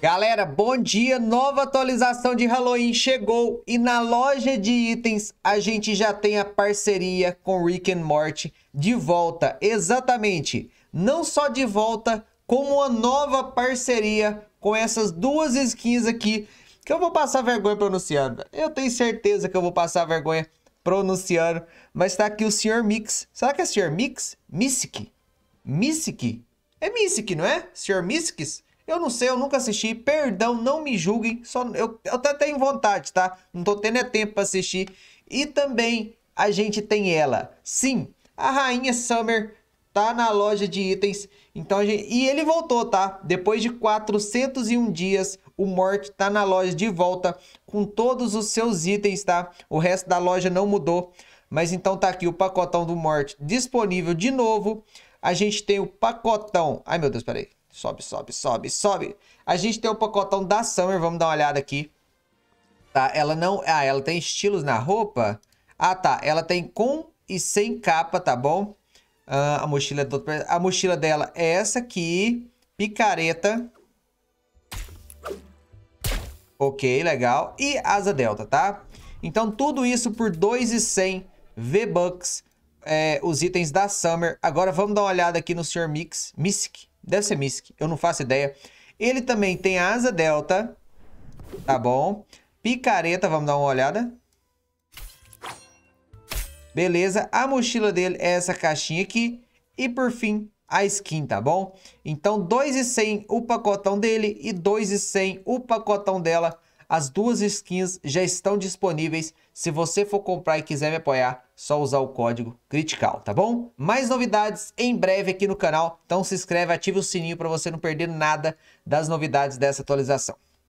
Galera, bom dia! Nova atualização de Halloween chegou e na loja de itens a gente já tem a parceria com Rick and Morty de volta. Exatamente, não só de volta, como uma nova parceria com essas duas skins aqui que eu vou passar vergonha pronunciando. Eu tenho certeza que eu vou passar vergonha pronunciando, mas tá aqui o Sr. Mix. Será que é Sr. Mix? Mystic? Mystic? É Mystic, não é? Sr. Mystics? Eu não sei, eu nunca assisti. Perdão, não me julguem. Só eu, eu até tenho vontade, tá? Não tô tendo é tempo para assistir. E também a gente tem ela. Sim, a Rainha Summer tá na loja de itens. Então gente... E ele voltou, tá? Depois de 401 dias, o Mort tá na loja de volta com todos os seus itens, tá? O resto da loja não mudou. Mas então tá aqui o pacotão do Mort disponível de novo. A gente tem o pacotão... Ai, meu Deus, peraí. Sobe, sobe, sobe, sobe. A gente tem o pacotão da Summer, vamos dar uma olhada aqui. Tá, ela não... Ah, ela tem estilos na roupa? Ah, tá. Ela tem com e sem capa, tá bom? Ah, a, mochila do... a mochila dela é essa aqui. Picareta. Ok, legal. E asa delta, tá? Então, tudo isso por 2,100 V-Bucks. É, os itens da Summer. Agora, vamos dar uma olhada aqui no Sr. Mix. Mystic. Deve ser Misk, eu não faço ideia. Ele também tem asa delta, tá bom? Picareta, vamos dar uma olhada. Beleza, a mochila dele é essa caixinha aqui. E por fim, a skin, tá bom? Então, 2,100 o pacotão dele e 2,100 o pacotão dela. As duas skins já estão disponíveis. Se você for comprar e quiser me apoiar, só usar o código Critical, tá bom? Mais novidades em breve aqui no canal. Então se inscreve, ative o sininho para você não perder nada das novidades dessa atualização.